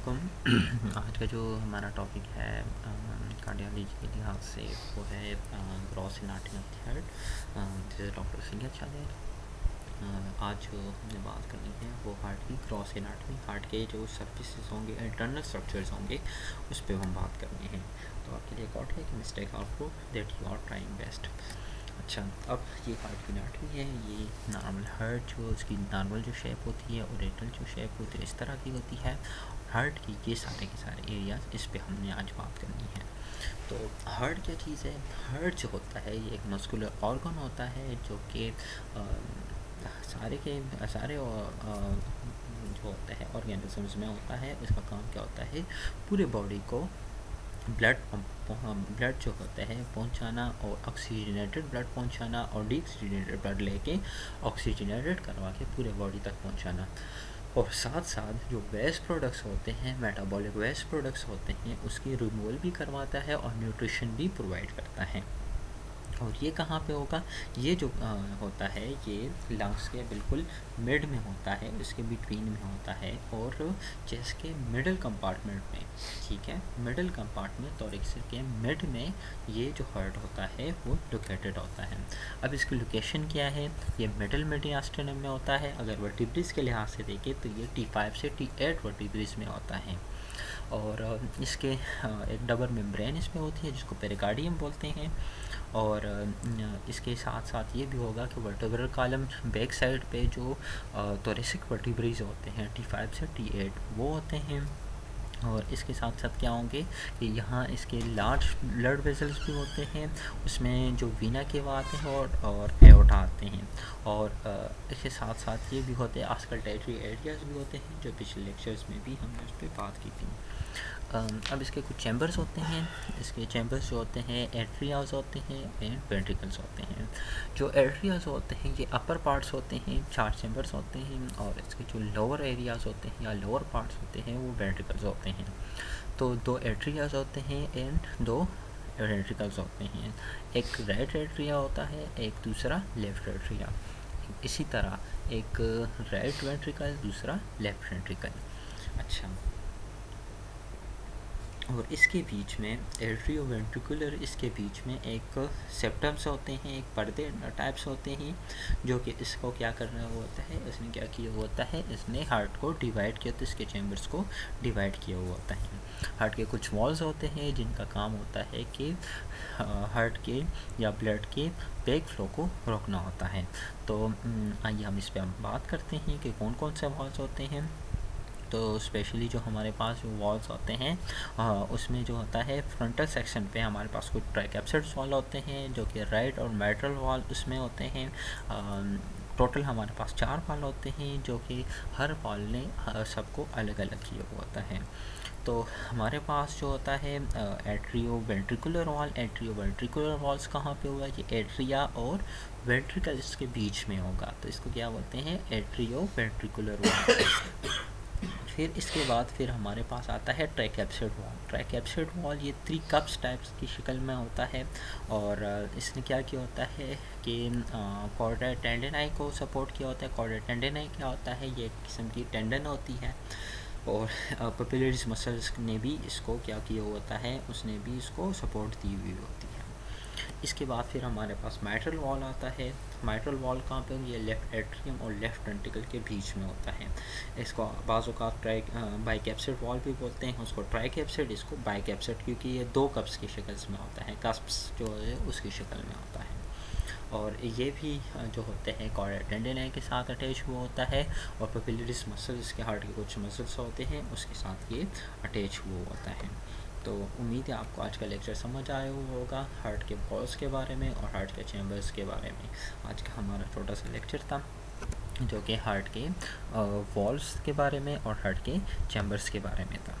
वालेकुम। आज का जो हमारा टॉपिक है कार्डियोलॉजी के लिहाज से, वो है gross anatomy of heart doctor Singh चादर आज जो हमने बात करनी है, वो हार्ट की ग्रॉस एनाटमी हार्ट के जो सर्विसेज़ होंगे इंटरनल स्ट्रक्चर्स होंगे, उस पर हम बात करनी है। तो आपके लिए और है कि मिस्टेक आपको that you are trying best अच्छा अब ये हार्ट की नाटवी है, ये नॉर्मल हार्ट जो उसकी नॉर्मल जो शेप होती है ओरेटल जो शेप होती है, इस तरह की होती है। हार्ट की ये सारे के सारे एरियाज़ इस पे हमने आज बात करनी है। तो हर्ट क्या चीज़ है? हार्ट जो होता है, ये एक मस्कुलर ऑर्गन होता है जो कि सारे के, सारे जो होता है ऑर्गेनिजम्स में होता है। इसका काम क्या होता है? पूरे बॉडी को ब्लड ब्लड जो होता है, पहुंचाना और ऑक्सीजनेटेड ब्लड पहुंचाना और डीऑक्सीजनेटेड ब्लड लेके ऑक्सीजनेटेड करवा के पूरे बॉडी तक पहुंचाना। और साथ साथ जो वेस्ट प्रोडक्ट्स होते हैं मेटाबॉलिक वेस्ट प्रोडक्ट्स होते हैं, उसकी रिमूवल भी करवाता है और न्यूट्रिशन भी प्रोवाइड करता है। और ये कहाँ पे होगा? ये जो आ, होता है ये लंग्स के बिल्कुल मिड में होता है इसके बिटवीन में होता है और चेस्ट के मिडल कंपार्टमेंट में ठीक है? मिडल कंपार्टमेंट तोरिक्स के मिड में ये जो हार्ट होता है वो लोकेटेड होता है। अब इसकी लोकेशन क्या है? ये मिडल मिडियास्टेनम में होता है। अगर वर्टिब्रिज के लिहाज से देखें तो ये टी फाइव से टी एट वर्टिब्रिज में होता है। और इसके एक डबल मेम्ब्रेन इसमें होती है जिसको पेरिकार्डियम बोलते हैं। और इसके साथ साथ ये भी होगा कि वर्टिब्रल कॉलम बैक साइड पे जो तोरेसिक वर्टिब्रीज होते हैं टी फाइव से टी एट वो होते हैं। और इसके साथ साथ क्या होंगे कि यहाँ इसके लार्ज ब्लड वेजल्स भी होते हैं, उसमें जो वीना के आते हैं और और एओटा आते हैं। और इसके साथ साथ ये भी होते हैं आजकल टेटरी एरियाज़ भी होते हैं, जो पिछले लेक्चर्स में भी हमने उस पर बात की थी। अब इसके कुछ चैम्बर्स होते हैं। इसके चैम्बर्स जो होते हैं एट्रियाज होते हैं एंड वेंट्रिकल्स होते हैं। जो एट्रियाज होते हैं, ये अपर पार्ट्स होते हैं, चार चैम्बर्स होते हैं और इसके जो लोअर एरियाज़ होते हैं या लोअर पार्ट्स होते हैं, वो वेंट्रिकल्स होते हैं। तो दो एट्रियाज होते हैं एंड दो वेंट्रिकल्स होते हैं। एक राइट एट्रिया होता है, एक दूसरा लेफ़्ट एट्रिया इसी तरह एक राइट वेंट्रिकल दूसरा लेफ़्ट वेंट्रिकल अच्छा। और इसके बीच में एट्रियो वेंट्रिकुलर, इसके बीच में एक सेप्टम्स होते हैं, एक पर्दे टाइप्स होते हैं, जो कि इसको क्या करना होता है, इसने क्या किया होता है, इसने हार्ट को डिवाइड किया तो इसके चैम्बर्स को डिवाइड किया हुआ होता है। हार्ट के कुछ वॉल्स होते हैं, जिनका काम होता है कि हार्ट के या ब्लड के बैक फ्लो को रोकना होता है। तो आइए हम इस पर बात करते हैं कि कौन कौन से वॉल्स होते हैं। तो स्पेशली जो हमारे पास वॉल्स होते हैं आ, उसमें जो होता है फ्रंटल सेक्शन पे हमारे पास कुछ ट्राइकेप्सिड्स वॉल होते हैं जो कि राइट और मेटल वॉल उसमें होते हैं। टोटल हमारे पास चार वॉल होते हैं जो कि हर वॉल ने सबको अलग अलग किया हुआ होता है। तो हमारे पास जो होता है atrio ventricular valve atrio ventricular valves कहाँ पे होगा ये एट्रिया और वेंट्रिकल्स के बीच में होगा। तो इसको क्या बोलते हैं? एट्रियो वेंट्रिकुलर वॉल फिर इसके बाद फिर हमारे पास आता है ट्रैकेप्सिड वॉल ट्रैकेप्सिड वॉल ये थ्री कप्स टाइप्स की शक्ल में होता है और इसने क्या किया होता है कि कॉर्डा टेंडनाई को सपोर्ट किया होता है। कॉर्डा टेंडनाई क्या होता है? ये एक किस्म की टेंडन होती है और पपुलरिस मसल्स ने भी इसको क्या किया होता है? उसने भी इसको सपोर्ट दी हुई होती है। इसके बाद फिर हमारे पास माइट्रल वॉल आता है। माइट्रल वॉल कहाँ पे होंगी? लेफ़्ट एट्रियम और लेफ़्ट वेंट्रिकल के बीच में होता है। इसको बाजू का ट्राई बाइकैप्सिड वॉल भी बोलते हैं, उसको ट्राई कैप्सिड इसको बाइकैप्सिड क्योंकि ये दो कप्स की शक्ल में होता है। कप्स जो है, उसकी शक्ल में होता है। और ये भी जो होते हैं कॉर्डेटेंडन के साथ अटैच हुआ होता है और पपिलरिस मसल्स के हार्ट के कुछ मसल्स होते हैं, उसके साथ ये अटैच हुआ होता है। तो उम्मीद है आपको आज का लेक्चर समझ आया होगा हार्ट के वॉल्स के बारे में और हार्ट के चैम्बर्स के बारे में। आज का हमारा छोटा सा लेक्चर था, जो कि हार्ट के वॉल्स के बारे में और हार्ट के चैम्बर्स के बारे में था।